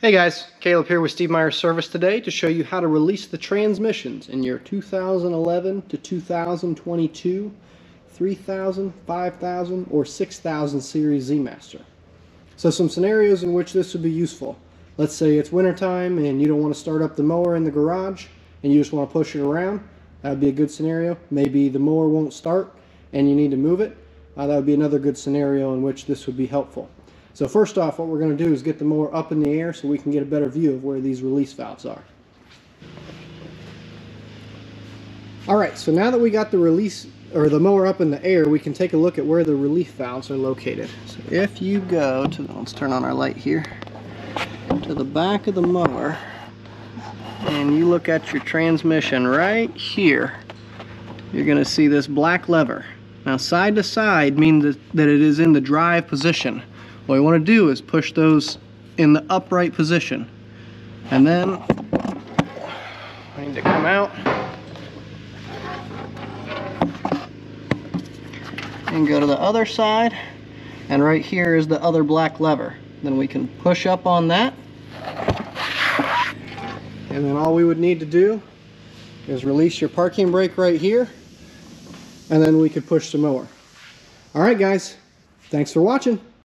Hey guys, Caleb here with Steve Myers Service today to show you how to release the transmissions in your 2011 to 2022 3000, 5000, or 6000 series Z-Master. So some scenarios in which this would be useful. Let's say it's wintertime and you don't want to start up the mower in the garage and you just want to push it around. That would be a good scenario. Maybe the mower won't start and you need to move it. Uh, that would be another good scenario in which this would be helpful. So first off, what we're going to do is get the mower up in the air so we can get a better view of where these release valves are. Alright, so now that we got the release or the mower up in the air, we can take a look at where the relief valves are located. So if you go to, let's turn on our light here, to the back of the mower, and you look at your transmission right here, you're going to see this black lever. Now side to side means that it is in the drive position. What we want to do is push those in the upright position. And then I need to come out and go to the other side. And right here is the other black lever. Then we can push up on that. And then all we would need to do is release your parking brake right here. And then we could push some more. All right, guys. Thanks for watching.